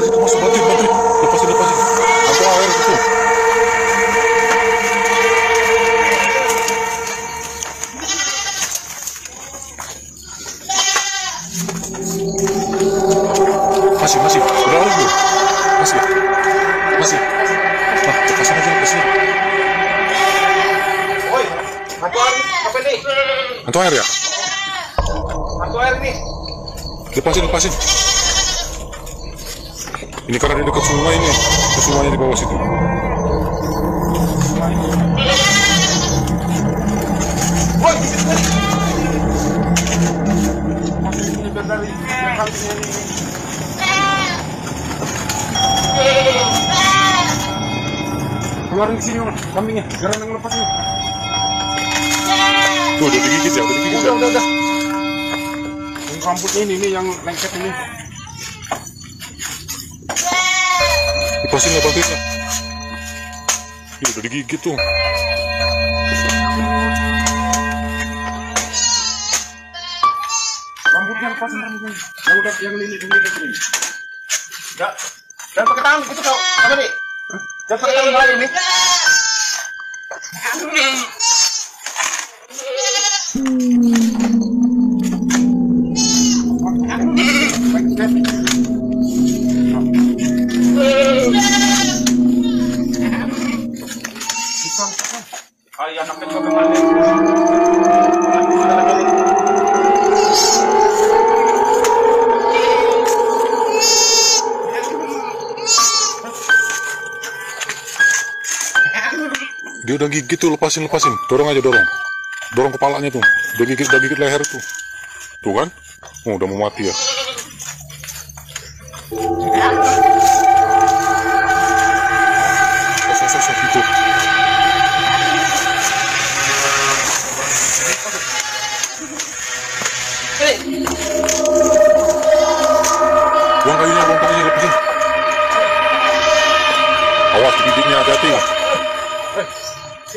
dari itu masuk bantuin bantuin. Lepasin lepasin. Aku air itu. Masih masih. Harus belum? Masih. Masih. Nah, lepasin aja lepasin. Woi, apa nih? Ya? Nih. Lepasin lepasin. Ini karena di dekat sungai ini. Ke sungainya di bawah situ. Ini ini. Keluarin ke sini, kambingnya. Biar yang lepas ini. Tuh, udah digigit ya, udah digigit ya. Udah, udah, udah. Yang rambut ini nih, yang lengket ini. Bantuin lah. Ih, udah digigit tuh. Rambutnya lepasin rambutnya. Yang udah, yang ini, yang ini, ini. Ya, jangan pakai tangan gitu kau. Apa nih? Jangan pakai tangan lain nih. Ko ke mana? Dia udah gigit tuh, lepasin, lepasin. Dorong aja, dorong. Dorong kepalanya tuh. Udah gigit, udah gigit leher tuh. Tuh kan? Oh, udah mau mati ya.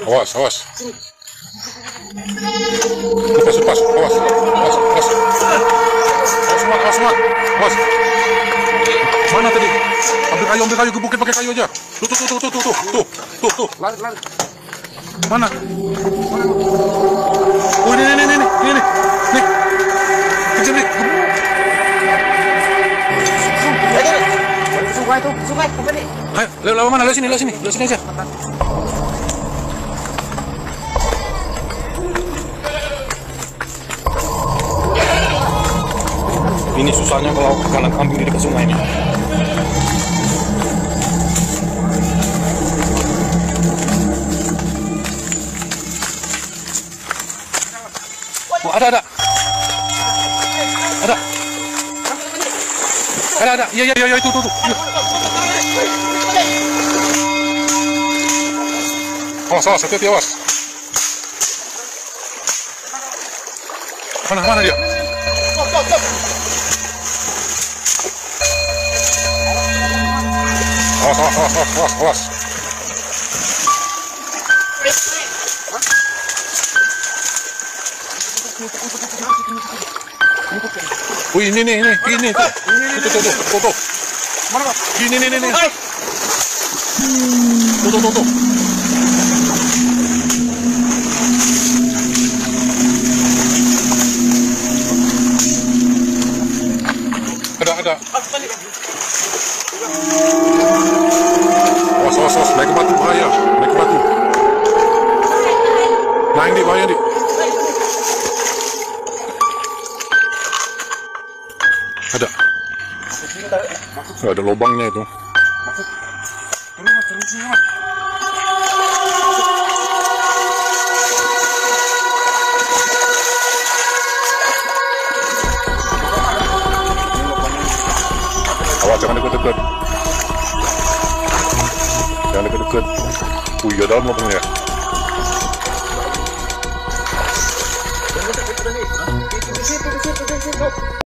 Awas, awas. Lepas, lepas, awas, awas, awas. Awas semua, awas semua, awas. Mana tadi? Ambil kayu, ambil kayu, gebukin pakai kayu aja. Tuh, tuh, tuh, tuh, tuh, tuh, tuh, tuh, tuh, tuh. Lari, lari. Mana? Oh, ini, ini, ini, ini, ini, ini. Nih. Sungai tuh, sungai, apa nih? Ayo, lewat mana? Lewat sini, lewat sini, lewat sini aja. Ini susahnya kalau kandang kambing di dekat sungai ini. Oh, ada, ada. Ada. Ada, ada. Iya, iya, iya, itu, itu, itu. Iya. Awas, awas, hati-hati, awas. Mana, mana dia? Awas, awas, awas, Wih, ini nih, ini, ini tuh. Itu tuh, tuh, tuh, tuh. Mana, Pak? Ini, ini, ini, ini. Tuh, tuh, tuh, tuh. Ada, ada. Awas, awas, awas. Naik ke batu, bahaya. Naik ke batu. Naik, di, bahaya, di. Ada. Ada lubangnya itu. Turun, Mas, turun sini, Mas. berikut Uyo dalam lubangnya